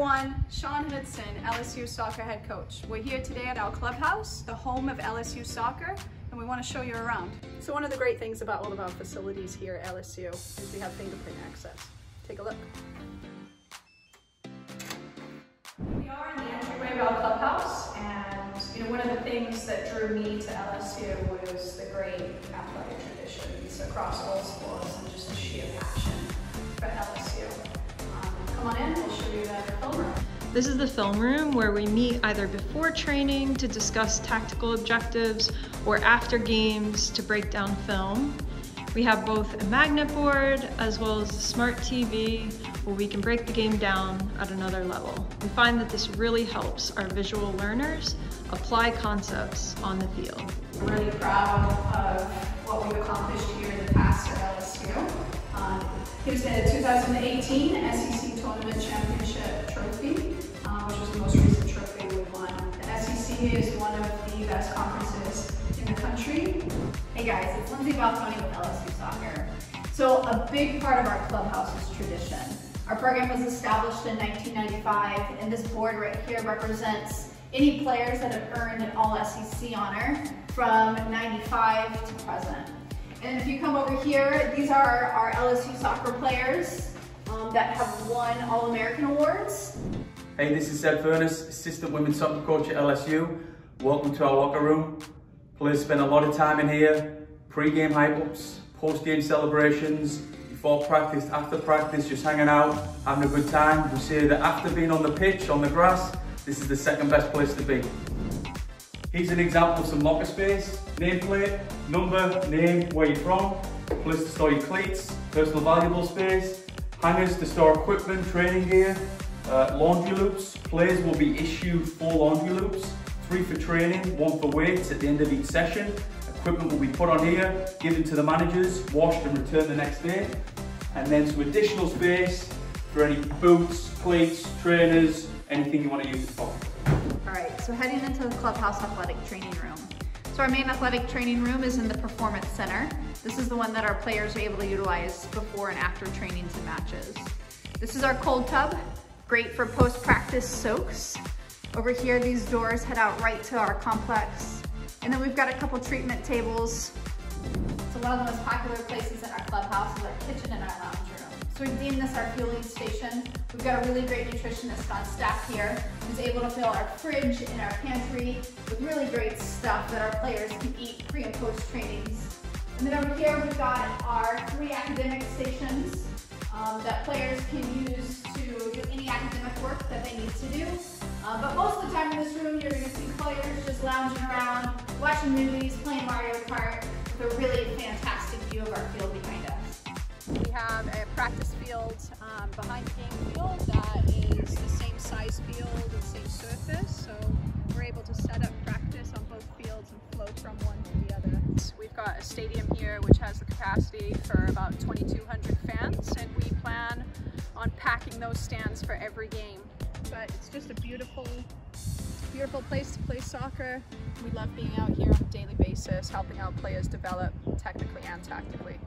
everyone, Sian Hudson, LSU soccer head coach. We're here today at our clubhouse, the home of LSU soccer, and we want to show you around. So one of the great things about all of our facilities here at LSU is we have fingerprint access. Take a look. We are in the entryway of our clubhouse, and you know one of the things that drew me to LSU was the great athletic traditions across all sports and just the sheer passion This is the film room where we meet either before training to discuss tactical objectives or after games to break down film. We have both a magnet board as well as a smart TV where we can break the game down at another level. We find that this really helps our visual learners apply concepts on the field. We're really proud of what we've accomplished here in the past at LSU. Um, here's the 2018 SEC Tournament Championship Trophy, uh, which was the most recent trophy we won. The SEC is one of the best conferences in the country. Hey guys, it's Lindsay Balconi with LSU Soccer. So a big part of our clubhouse is tradition. Our program was established in 1995 and this board right here represents any players that have earned an All-SEC honor from 95 to present. And if you come over here, these are our LSU soccer players um, that have won All-American awards. Hey, this is Seb Furness, Assistant Women's Soccer Coach at LSU. Welcome to our locker room. Players spend a lot of time in here, pre-game hype-ups, post-game celebrations, before practice, after practice, just hanging out, having a good time. We say that after being on the pitch, on the grass, this is the second best place to be. Here's an example of some locker space, nameplate, number, name, where you're from, place to store your cleats, personal valuable space, hangers to store equipment, training gear, uh, laundry loops. Players will be issued four laundry loops, three for training, one for weights at the end of each session. Equipment will be put on here, given to the managers, washed and returned the next day. And then some additional space for any boots, cleats, trainers, anything you want to use for. All right, so heading into the clubhouse athletic training room. So our main athletic training room is in the performance center. This is the one that our players are able to utilize before and after trainings and matches. This is our cold tub, great for post-practice soaks. Over here, these doors head out right to our complex. And then we've got a couple treatment tables. So one of the most popular places in our clubhouse is our kitchen and our lounge. So we've deemed this our fueling station. We've got a really great nutritionist on staff here who's able to fill our fridge and our pantry with really great stuff that our players can eat pre and post trainings. And then over here we've got our three academic stations um, that players can use to do any academic work that they need to do. Uh, but most of the time in this room you're going to see players just lounging around, watching movies, playing Mario Kart with a really fantastic view of our field practice field um, behind the game field that is the same size field and same surface, so we're able to set up practice on both fields and flow from one to the other. We've got a stadium here which has the capacity for about 2,200 fans, and we plan on packing those stands for every game. But it's just a beautiful, beautiful place to play soccer. We love being out here on a daily basis, helping out players develop technically and tactically.